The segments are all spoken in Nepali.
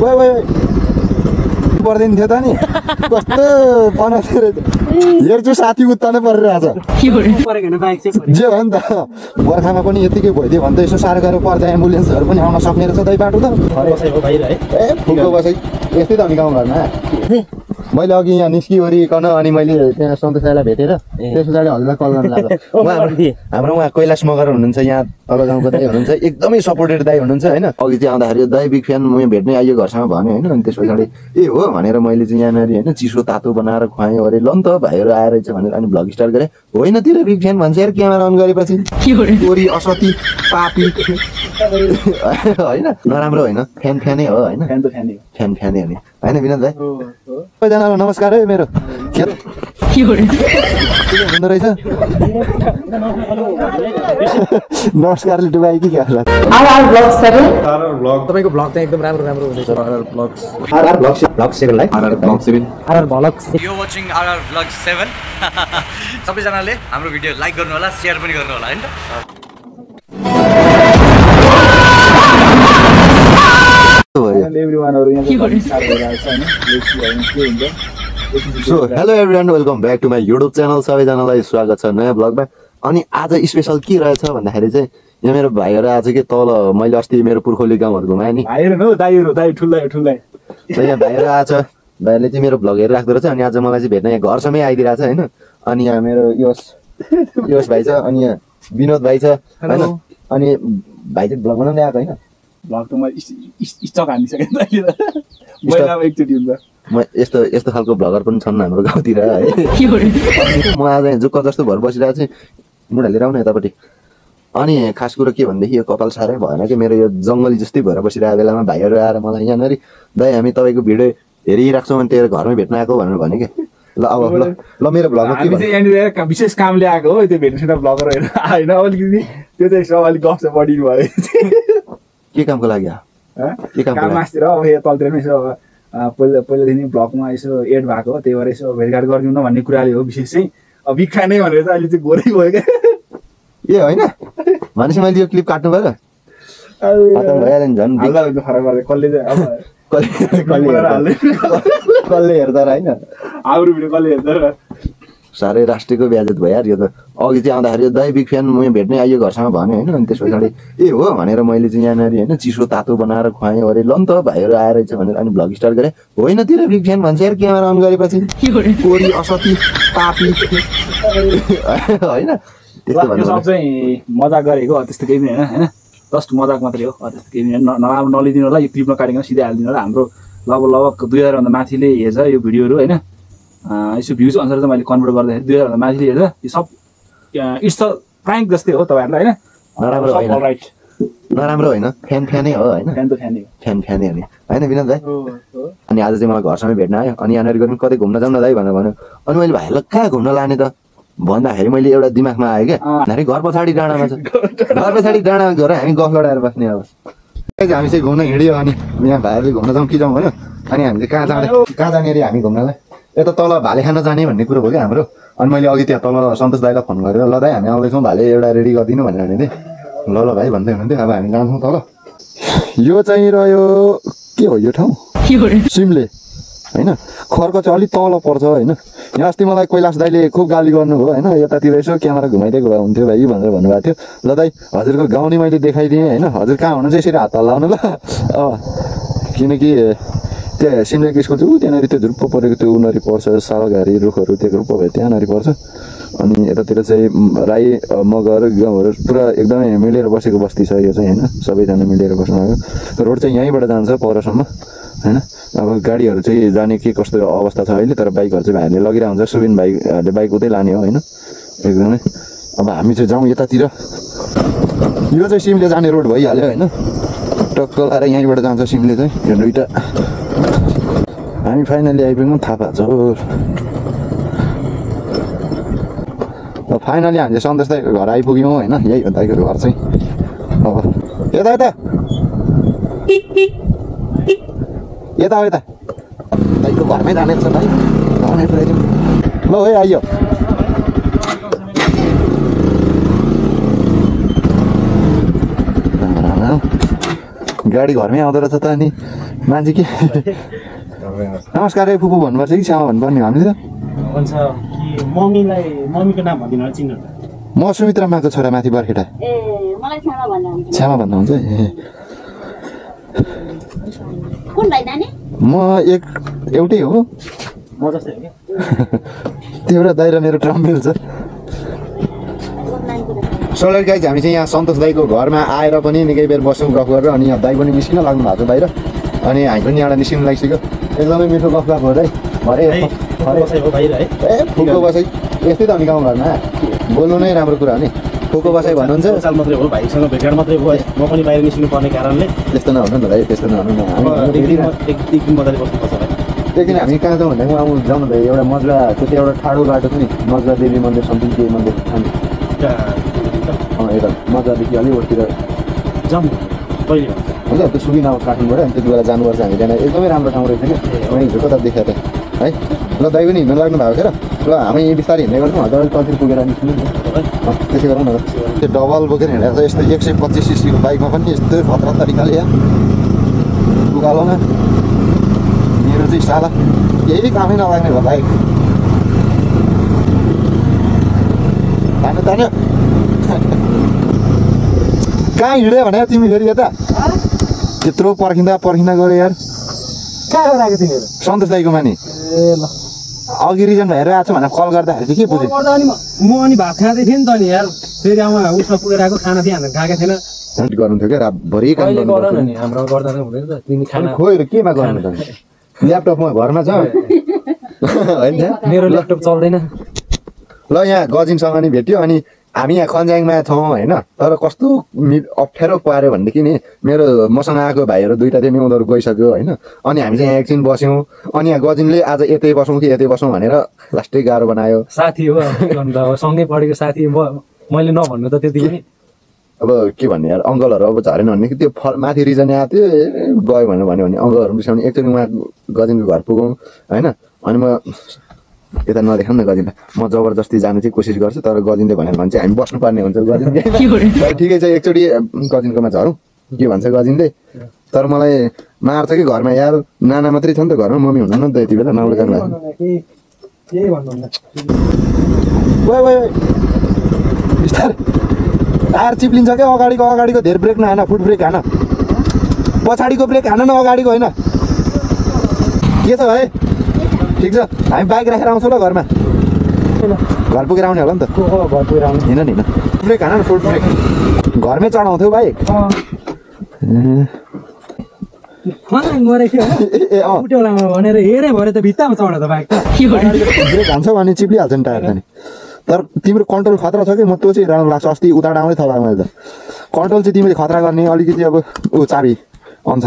ओए। पर्दैन थियो त नि। कस्तो बनाएको रहेछ हेर्छु साथी उत्तानै परिरहेछ। जे भयो नि त बर्खामा पनि यतिकै भइदियो भने त यसो साह्रो गाह्रो पर्दा एम्बुलेन्सहरू पनि आउन सक्ने रहेछ दाइ बाटो त। बसाइ हो है। ए फुलको बसै यस्तै त हामी गाउँघरमा। मैले अघि यहाँ निस्किवरिकन अनि मैले त्यहाँ सन्तोष दाईलाई भेटेर त्यस पछाडि हजुरलाई कल गर्न लाग्यो। उहाँ हाम्रो हाम्रो उहाँ कैलाश मगर हुनुहुन्छ यहाँ तल गाउँको दाई हुनुहुन्छ एकदमै सपोर्टेड दाई हुनुहुन्छ होइन? अघि चाहिँ आउँदाखेरि दाई बिग फ्यान म यहाँ भेट्नै आइयो घरसँग भन्यो होइन? अनि त्यस पछाडि ए हो भनेर मैले चाहिँ यहाँनिर होइन चिसो तातो बनाएर खुवाएँ अरे ल नि त भाइहरू आएर चाहिँ भनेर अनि भ्लग स्टार्ट गरेँ। होइन तिर बिग फ्यान भन्छ यार क्यामेरा अन गरेपछि। चोरी असती पापी। होइन नराम्रो होइन फ्यान फ्यानै हो होइन? फ्यान त फ्यानै हो। फ्यान फ्यानै हो नि होइन विनोद भाइ सबैजनालाई नमस्कार है मेरो के हुँदो रहेछ नमस्कारले डुबाए कि क्या तपाईँको भ्लग चाहिँ एकदम राम्रो राम्रो हुँदैछ RR vlog vlog सेभेनलाई RR vlog seven RR vlog यो वाचिङ आरआर भ्लग सेभेन सबैजनाले हाम्रो भिडियो लाइक गर्नु होला सेयर पनि गर्नु होला होइन C hello everyone welcome back to my YouTube channel सबैजनालाई स्वागत छ नयाँ ब्लगमा अनि आज स्पेसल के रहेछ भन्दाखेरि चाहिँ यहाँ मेरो भाइहरू आज के तल मैले अस्ति मेरो पुर्खौली गाउँहरू घुमाएँ नि यहाँ भाइहरू आज भाइहरूले चाहिँ मेरो भ्लग हेरिराख्दो रहेछ अनि आज मलाई चाहिँ भेट्न यहाँ घरसम्मै आइदिरहेको छ होइन अनि यहाँ मेरो यस यस भाइ छ अनि यहाँ विनोद भाइ छ होइन अनि भाइ चाहिँ भ्लग बनाउँदै आएको होइन भ्लग त म स्टक हानिसकेँ महिनामा एकचोटि हुन्छ म यस्तो यस्तो खालको भ्लगर पनि छन् हाम्रो गाउँतिर है। म आज जुक्क जस्तो भएर बसिरहेको चाहिँ बुढा लिएर आउन यतापट्टि। अनि खास कुरो के भनेदेखि यो कपाल साह्रै भएन कि मेरो यो जङ्गली जस्तै भएर बसिरहेको बेलामा भाइहरू आएर मलाई यहाँनिर दाइ हामी तपाईँको भिडियो हेरिरहेको छौँ अनि तेरो घरमै भेट्न आएको भनेर भने कि? ल अब ल। ल मेरो भ्लगमा के यहाँनिर विशेष कामले आएको हो। त्यो भेट्नु ब्लगरहरू होइन। अलिकति। त्यो चाहिँ अलिक गफ बढी भयो? के कामको लागि? के कामको काम लागि मास्तिर अब यहाँ तलतिर पनि यसो पहिला पहिलादेखि ब्लगमा यसो एड भएको त्यही भएर यसो भेटघाट गरिदिउँ न भन्ने कुराले हो विशेष चाहिँ। अब बिक्खा नै भनेर चाहिँ अहिले चाहिँ गोरै भयो क्या? ए होइन? भनेपछि मैले यो क्लिप काट्नु पर्छ कसले हेर्दा हेर्दा होइन? हाम्रो भिडियो कसले हेर्छ र? साह्रै राष्ट्रियको ब्याजेत यो त अघि चाहिँ आउँदाखेरि दाइ बिग फ्यान म भेट्नै आइयो घरसँग भन्यो होइन अनि त्यस पछाडि ए हो भनेर मैले चाहिँ यहाँनिर होइन चिसो तातो बनाएर खुवाएँ अरे ल नि त भाइहरू आएर चाहिँ भनेर अनि भ्लग स्टार्ट गरेँ। होइन तिर बिग फ्यान भन्छ यार क्यामेरा अन गरेपछि। कोरी असती पापी होइन त्यस्तो भन्नु चाहिँ मजाक गरेको हो त्यस्तो केही पनि होइन होइन। जस्ट मजाक मात्रै हो त्यस्तो केही पनि नराम्रो नलिदिनु होला यो क्लिपमा काटेर सिधै हालिदिनु होला हाम्रो लगभग लगभग दुई हजारभन्दा माथिले हेर्छ यो भिडियोहरू होइन। यसो भ्युज अनुसार चाहिँ मैले कन्भर्ट गर्दाखेरि दुई हजारभन्दा माथिले हेर्छ यो सब इट्स अ प्राङ्क जस्तै हो तपाईँहरूलाई होइन? नराम्रो होइन। राइट नराम्रो होइन। फ्यान फ्यानै हो होइन? फ्यान त फ्यानै फ्यान फ्यानै हो नि होइन विनोद हो अनि आज चाहिँ मलाई घरसम्मै भेट्न आयो। अनि यहाँनिर पनि कतै घुम्न जाउँ न दाइ भनेर भन्यो। अनि मैले भाइलाई कहाँ घुम्न लाने त? भन्दाखेरि मैले एउटा दिमागमा आयो क्या। भन्दाखेरि घर पछाडि डाँडामा छ। घर पछाडि। डाँडामा गएर हामी गफ लडाएर बस्ने अब। हामी चाहिँ घुम्न हिँड्यो अनि यहाँ भाइहरूले घुम्न जाउँ कि जाउँ भन्यो। अनि हामी चाहिँ कहाँ जाने कहाँ जाने अरे हामी घुम्नलाई? यता तल भाले खान जाने भन्ने कुरो हो क्या हाम्रो। अनि मैले अघि त्यहाँ तल सन्तोष दाईलाई फोन गरेर ल दाइ हामी आउँदैछौँ भाले एउटा रेडी गरिदिनु भनेर भने थिएँ। ल ल भाइ भन्दै हुनुहुन्थ्यो अब हामी जान्छौँ तल। यो चाहिँ रह्यो के हो यो ठाउँ? सिमले होइन? खर्क चाहिँ अलिक तल पर्छ होइन? यहाँ अस्ति मलाई कैलाश दाईले खुब गाली गर्नुभयो होइन? यतातिर यसो क्यामेरा घुमाइदिएको भए हुन्थ्यो भाइ भनेर भन्नुभएको थियो। ल दाइ हजुरको गाउँ नि मैले देखाइदिएँ होइन? हजुर कहाँ हुनुहुन्छ यसरी हात हल्लाउनु ल। किनकि त्यहाँ सिमलेको स्कुल चाहिँ ऊ त्यहाँनिर त्यो झुप्पो परेको त्यो उनीहरू पर्छ सालघारी रुखहरू त्यो झुप्पो भयो त्यहाँनिर पर्छ। अनि यतातिर चाहिँ राई मगर गाउँहरू पुरा एकदमै मिलेर बसेको बस्ती छ यो चाहिँ होइन सबैजना मिलेर बस्नु आएको रोड चाहिँ यहीँबाट जान्छ परसम्म होइन? अब गाडीहरू चाहिँ जाने के कस्तो अवस्था छ अहिले तर बाइकहरू चाहिँ भाइहरूले लगिरहेको हुन्छ। सुबिन भाइहरूले बाइक उतै लाने हो होइन? एकदमै। अब हामी चाहिँ जाउँ यतातिर। यो चाहिँ सिमले जाने रोड भइहाल्यो होइन? टक्क लाएर यहीँबाट जान्छ सिमले चाहिँ यो दुइटा हामी फाइनली आइपुग्यौँ थाहा छ फाइनली हामी चाहिँ सन्तोष दाईको घर आइपुग्यौँ होइन यही हो दाईको घर चाहिँ अब यता यता यता हो यता दाईको घरमै जाने रहेछ दाई घरमै पुऱ्याइदिउँ ल है आइयो गाडी घरमै आउँदो रहेछ त अनि मान्छे के नमस्कार। है फुपू भन्नुपर्छ कि श्यामा भन्नुपर्ने हामीले? त भन्छ कि मम्मीलाई मम्मीको नाम भनिदिनु होला चिन्नु म सुमित्रा माको छोरा माथि बर्खेटा। ए मलाई छाना भन्दा हुन्छ श्यामा म एक एउटै हो। म जस्तै हो क्या तिम्रो दाइ र मेरो ट्रम्पेल छ सोलर गाइज हामी चाहिँ यहाँ सन्तोष दाईको घरमा आएर पनि निकै बेर बस्यौँ गफ गरेर अनि यहाँ दाई पनि निस्किन लाग्नु भएको छ बाहिर। अनि हामी पनि यहाँबाट निस्किनु लागिसक्यो। एकदमै मिठो गफ गफ हो। है भरे ए फुको बसाइ। यस्तै त अनि गाउँघरमा बोल्नु नै राम्रो कुरा हो नि। फुको बसाइ भन्नुहुन्छ। साल मात्रै हो भाइसँग भेटघाट मात्रै हो। म पनि बाहिर निस्किनु पर्ने कारणले। त्यस्तो नहुनु नि त भाइ त्यस्तो नहुनु न अब दिन मजाले बस्नुपर्छ भाइ। हामी कहाँ जाउँ भन्दा आउनु जाउँ न त एउटा मजुवा त्यो चाहिँ एउटा ठाडो बाटो छ नि मजुवा देवी मन्दिर। समथिङ केही मन्दिर यता मजुवादेखि अलिक जाउँ। कहिले हुन्छ त्यो अब काठमाडौँबाट अनि त्यति बेला जानुपर्छ हामी त्यहाँ एकदमै राम्रो ठाउँ रहेछ कि? मैले हिजो कता देखाएको थिएँ है? ल दाइ पनि हिँड्नु लाग्नु भएको थियो र? ल हामी बिस्तारै हिँड्ने गर्छौँ। हजार तलतिर पुगेर निस्किनु त्यसै गरौँ न त्यो डबल बोकेर हिँडेर यस्तो एक सय पच्चिस सिसीको बाइकमा पनि यस्तो खतरा तरिकाले या? उकालोमा मेरो चाहिँ साला। केही कामै नलाग्ने भयो बाइक तान्यो तान्यो। कहाँ हिँड्यो भने तिमी फेरि यता? त्यत्रो पर्खिँदा पर्खिँदा गऱ्यो यार। कहाँ गएर आएको तिमीहरू? सन्तोष दाईको मानि। ए ल। अघि रिजन भएर आएको छ भनेर कल गर्दाखेरि चाहिँ के बुझेँ गर्दा अनि म अनि भात खाँदै थिएँ नि त नि यार। फेरि आमा उसमा पुगेर आएको खाना थिएँ हामीले खाएको थिएन। गर्नु थियो क्या रातभरि काम गर्नु गर न। नि? हाम्रो गर्दा नै हुँदैन त। तिमी खाना खोइ र केमा गर्नु त? ल्यापटपमा घरमा छ? होइन? मेरो ल्यापटप चल्दैन। ल यहाँ गजिनसँग नि भेट्यो अनि हामी यहाँ खन्ज्याङमा छौँ होइन तर कस्तो मि- अप्ठ्यारो पाऱ्यो भनेदेखि नि मेरो मसँग आएको भाइहरू दुइटा थियो नि उनीहरू गइसक्यो होइन। अनि हामी चाहिँ यहाँ एकछिन बस्यौँ। अनि यहाँ गजिनले आज यतै बसौँ कि यतै बसौँ भनेर लास्टै गाह्रो बनायो। साथी हो सँगै पढेको साथी मैले नभन्नु त त्यति पनि अब के भन्ने यार अङ्कलहरू अब झरेन भने कि त्यो फल माथि रिजन आएको थियो गयो भनेर भन्यो भने अङ्कलहरू बिसाउने। एकचोटि उहाँ गजिनको घर पुगौँ होइन। अनि म यता नदेखाउँ न गजिनलाई म जबरजस्ती जानु चाहिँ कोसिस गर्छु तर गजिनले भनेर भने चाहिँ हामी बस्नुपर्ने हुन्छ ठिकै छ एकचोटि गजिनकोमा झरौँ के भन्छ गजिनले तर मलाई मार्छ कि घरमा यार नाना मात्रै छ नि त घरमा मम्मी हुनु न त यति बेला नौलो जानु टायर चिप्लिन्छ क्या अगाडिको अगाडिको धेरै ब्रेक नहान फुट ब्रेक हान। पछाडिको ब्रेक हान न अगाडिको होइन। के छ है ठिक छ? हामी बाइक राखेर आउँछौँ ल घरमा। घर पुगेर आउने होला नि त। घर पुगेर आउनु। हिँड नि हिँड ब्रेक हान फुट ब्रेक। घरमै चढाउँथ्यौ बाइक भनेर हेरे भरे त भित्तामा चढ्यो त। बाइक ब्रेक हान्छौ अनि चिप्लिहाल्छ नि टायर त नि तर तिम्रो कन्ट्रोल खतरा छ कि? म त्यो चाहिँ राम्रो लाग्छ अस्ति उता आउँदै थला मैले त। कन्ट्रोल चाहिँ तिमीले खतरा गर्ने अलिकति अब ऊ चाबी हुन्छ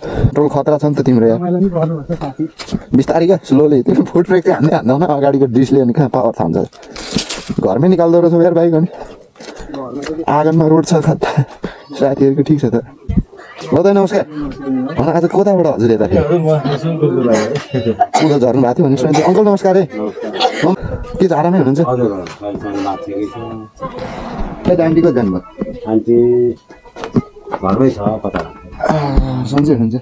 कन्ट्रोल खतरा छ नि त तिम्रो साथी। बिस्तारै क्या स्लोली तिम्रो फुट ब्रेक चाहिँ हान्दै हान्दैनौ न अगाडिको डिसले अनि कहाँ पावर थाम्छ। घरमै निकाल्दो रहेछ यार बाइक अनि आँगनमा रोड छ खत्ता साथीहरूको ठिक छ त। ल त नमस्कार। आज कताबाट हजुर यता उता झर्नु भएको थियो भने सुनेको। अङ्कल नमस्कार है। के छ आरामै हुनुहुन्छ? जानुभयो? आन्टी घरमै छ कता? सन्चै हुनुहुन्छ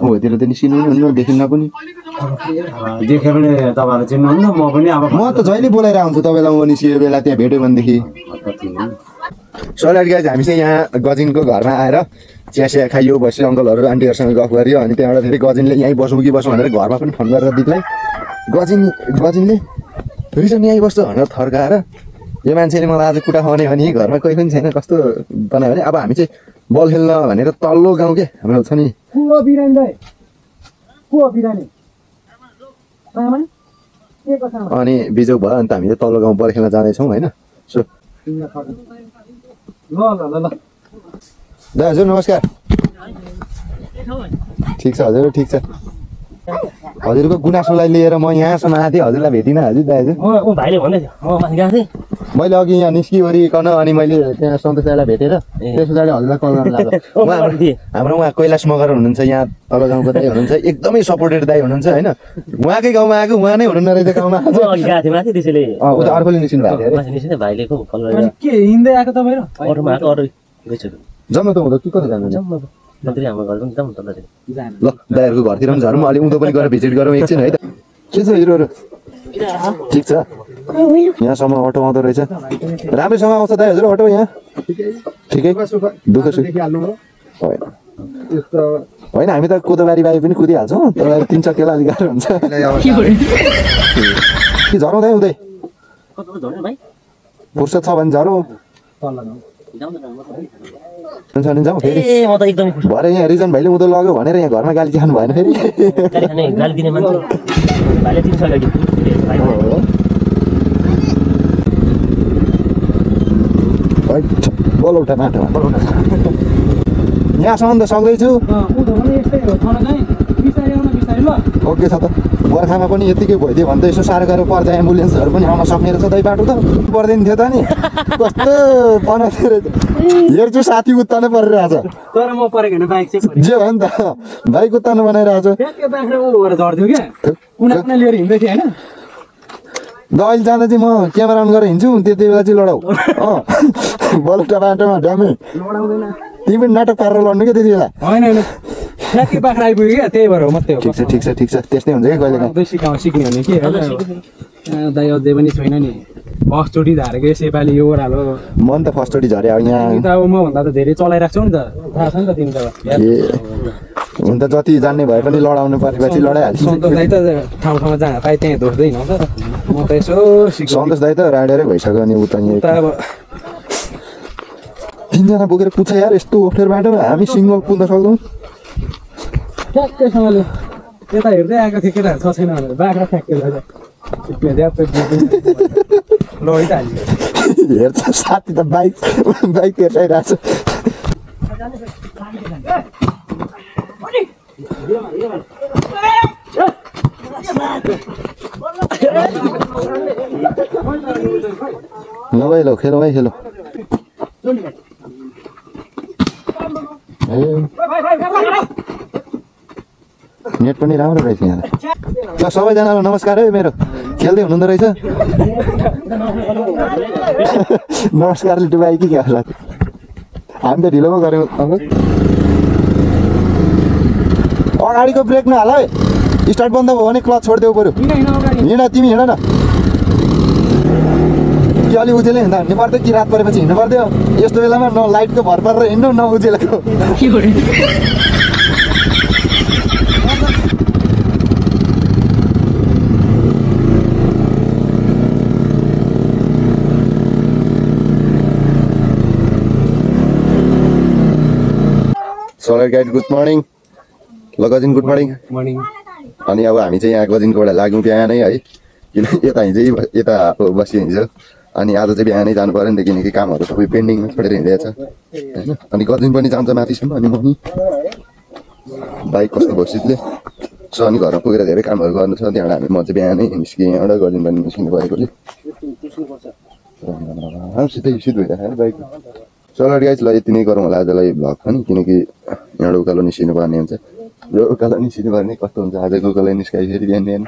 होतिर त निस्किनु पनि हुन्न देखिन्न पनि। देख्यो भने तपाईँहरू चिन्नुहुन्न म पनि अब म त जहिले बोलाएर आउँछु तपाईँलाई म निस्कियो बेला त्यहाँ भेट्यो भनेदेखि। सोलार गाइज हामी चाहिँ यहाँ गजिनको घरमा आएर चिया सिया खाइयो बस्यो अङ्कलहरू आन्टीहरूसँग गफ गरियो अनि त्यहाँबाट फेरि गजिनले यहीँ बसौँ कि बसौँ भनेर घरमा पनि फोन गरेर दिदीलाई गजिन गजिनले रिजन यहीँ बस्छ भनेर थर्काएर यो मान्छेले मलाई आज कुटा खुवाउने भने घरमा कोही पनि छैन कस्तो बनायो भने? अब हामी चाहिँ बल खेल्न भनेर तल्लो गाउँ के? हाम्रो छ नि। को बिरामी दाइ को बिरामी अनि बिजोग भयो अन्त हामी तल्लो गाउँ बल खेल्न जाँदैछौँ होइन। सो। ल ल ल ल। दा हजुर नमस्कार ठिक छ हजुर ठिक छ। हजुरको गुनासोलाई लिएर म यहाँसम्म आएको थिएँ। हजुरलाई भेटिनँ। हजुर दाजु। भाइले भन्दै थियो मैले अघि यहाँ निस्किवरिकन अनि मैले त्यहाँ सन्तोष दाईलाई भेटेर त्यस पछाडि हजुरलाई कल गर्न लाग्यो। उहाँ। हाम्रो उहाँ कैलाश मगर हुनुहुन्छ यहाँ तल गाउँको दाई हुनुहुन्छ एकदमै सपोर्टेड दाई हुनुहुन्छ होइन? उहाँकै गाउँमा आएको उहाँ नै हुनुहुन्न रहेछ गाउँमा। त्यसैले। उता अर्कोले निस्किनु भएको थियो भाइले जम्न त हुँदो कि कता जानु? मन्त्री हाम्रो घर पनि जाउँ त ल दाइहरूको घरतिर पनि झरौँ अलिक उँधो पनि गएर भिजिट गरौँ एकछिन है त। के छ हिरोहरू ठिक छ। यहाँसम्म अटो आउँदो रहेछ। राम्रैसँग आउँछ दाइ हजुर अटो यहाँ? ठिकै? दुःख सुख होइन। होइन हामी त कोदोबारी बारी पनि कुदिहाल्छौँ। तर तिन चक्केलाई अलिक गाह्रो हुन्छ। कि झरौँ दाइ हुँदै फुर्सद छ भने झरौँ हुन्छ भने जाउँ फेरि। ए म त एकदमै खुसी भरे यहाँ रिजन भाइले उँधो लग्यो भनेर यहाँ घरमा गाली खानु भएन फेरि। गाली खाने गाली दिने मान्छे। भाइले तिन सय गाडी भाइ बलौटा माटोमा यहाँसम्म त सक्दैछु। ओके छ त। बर्खामा पनि यतिकै भइदियो भने त यसो साह्रो गाह्रो पर्दा एम्बुलेन्सहरू पनि आउन सक्ने रहेछ दाइ बाटो त। पर्दैन थियो त नि। कस्तो बनाएको रहेछ हेर्छु साथी उत्तानै परिरहेछ। तर म परेको होइन बाइक चाहिँ जे भयो नि त। बाइक उत्तानो बनाइरहेको छु ठ्याक्कै बाख्रा ऊ भएर झर्थ्यो क्या। कुना कुना लिएर हिँड्दै थिएँ होइन। अहिले जाँदा चाहिँ म क्यामेरा अन गरेर हिँड्छु त्यति बेला चाहिँ लडाउ अँ। बलौटा बाटोमा ड्यामै लडाउँदैन। तिमी पनि नाटक पारेर लड्नु क्या त्यति बेला। होइन। ठ्याक्कै बाख्रा आइपुग्यो क्या त्यही भएर हो मात्रै हो ठिक छ ठिक छ ठिक छ। त्यस्तै हुन्छ कि कहिले काहीँ? सिकाउँ सिक्ने भने के दाइ अझै पनि छैन नि। फर्स्टचोटि धारेको यसैपालि यो ओह्रालो। म नि त फर्स्टचोटि झऱ्यो अब यहाँ। त अब मभन्दा त धेरै चलाइरहेको छौ नि त। थाहा छ नि त तिमी त। हुन त जति जान्ने भए पनि लडाउनु परेपछि लडाइहाल्छु। सन्तोष दाइ त ठाउँ ठाउँमा जहाँ पाएँ त्यहीँ दोस्दै हिँड्छ म त यसो सिक्छु। सन्तोष दाई त राइडरै भइसक्यो नि उता त यहाँ अब तिनजना बोकेर कुद्छ यार यस्तो अप्ठ्यारो बाटोमा हामी सिङ्गल कुद्न सक्छौँ ठ्याक्कैसँगले यता हेर्दै आएको थियो केटाहरू छ छैन भनेर बाख्रा ठ्याक्कै ल है त हाल्यो हेर्छ साथी त बाइक बाइक हेरिरहेको छ ल भाइ ल खेलौँ है खेलौँ ए नेट पनि राम्रो रहेछ यहाँ। ल सबैजनालाई नमस्कार है मेरो। खेल्दै हुनुहुँदो रहेछ? नमस्कारले डुबायो कि क्या होला? हामी त ढिलो पो गऱ्यौँ अगाडिको ब्रेक नहाल है। स्टार्ट बन्द भयो भने क्लच छोडिदेऊ बरु। हिँड तिमी हिँड न। कि अलिक उजेलै हिँड्दा? हिँड्नु पर्थ्यो कि रात परेपछि हिँड्नु पर्थ्यो यस्तो बेलामा न लाइटको भर परेर हिँड्नु न उजेलको। सोलर गाइड गुड मर्निङ ल गजिन गुड मर्निङ मर्निङ अनि अब हामी चाहिँ यहाँ गजिनकोबाट लाग्यौँ बिहानै है किन यता हिजै यता बसियो हिजो अनि आज चाहिँ बिहानै जानु पऱ्यो नि त किनकि कामहरू सबै पेन्डिङमा छोडेर हिँडेको छ होइन अनि गजिन पनि जान्छ माथिसम्म अनि म नि बाइक कस्तो भयो सिटले सो अनि घरमा पुगेर धेरै कामहरू गर्नु छ त्यहाँबाट हामी म चाहिँ बिहानै निस्केँ यहाँबाट गजिन पनि निस्किनु परेकोले सिधै सिध भइरहेको बाइक। चलो गाइज ल यति नै गरौँ होला आजलाई भ्लग पनि किनकि यहाँबाट उकालो निस्किनु पर्ने हुन्छ। यो उकालो निस्किनु पर्ने कस्तो हुन्छ? आजको उकालो निस्काइ फेरि बिहान बिहान।